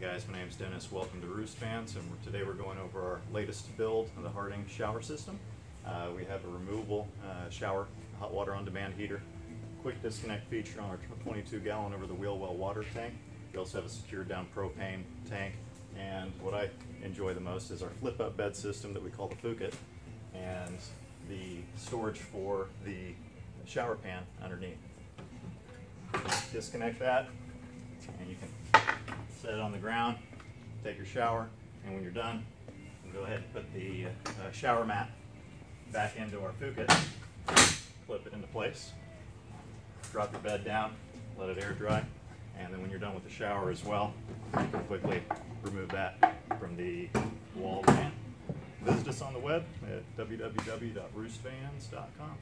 guys, my name is Dennis. Welcome to Roost Vans, and today we're going over our latest build of the Harding shower system. Uh, we have a removable uh, shower hot water on demand heater, quick disconnect feature on our 22 gallon over the wheel well water tank. We also have a secured down propane tank, and what I enjoy the most is our flip up bed system that we call the Fugit, and the storage for the shower pan underneath. Disconnect that, and you can set it on the ground, take your shower, and when you're done, you go ahead and put the uh, shower mat back into our Fugit, flip it into place, drop your bed down, let it air dry, and then when you're done with the shower as well, you can quickly remove that from the wall fan. Visit us on the web at www.roostvans.com.